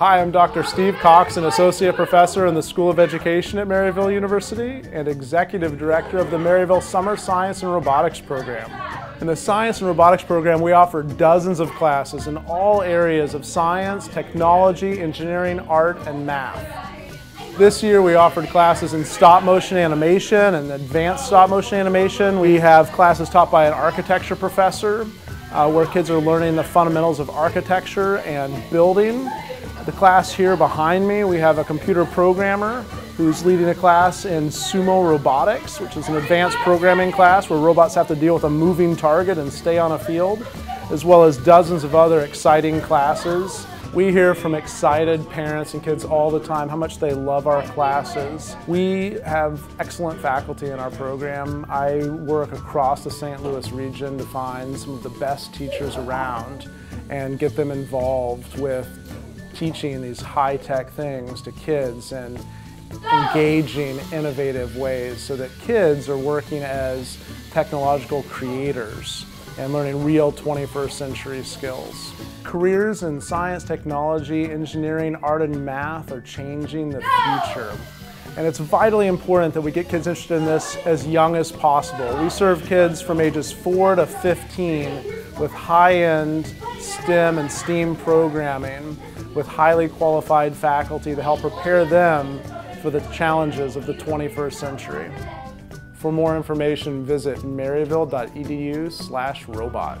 Hi, I'm Dr. Steve Cox, an Associate Professor in the School of Education at Maryville University and Executive Director of the Maryville Summer Science and Robotics Program. In the Science and Robotics program, we offer dozens of classes in all areas of science, technology, engineering, art, and math. This year we offered classes in stop motion animation and advanced stop motion animation. We have classes taught by an architecture professor uh, where kids are learning the fundamentals of architecture and building. The class here behind me, we have a computer programmer who's leading a class in sumo robotics, which is an advanced programming class where robots have to deal with a moving target and stay on a field, as well as dozens of other exciting classes. We hear from excited parents and kids all the time how much they love our classes. We have excellent faculty in our program. I work across the St. Louis region to find some of the best teachers around and get them involved with teaching these high-tech things to kids and engaging innovative ways so that kids are working as technological creators and learning real 21st century skills. Careers in science, technology, engineering, art, and math are changing the future. And it's vitally important that we get kids interested in this as young as possible. We serve kids from ages 4 to 15 with high-end STEM and STEAM programming with highly qualified faculty to help prepare them for the challenges of the 21st century. For more information, visit maryville.edu slash robot.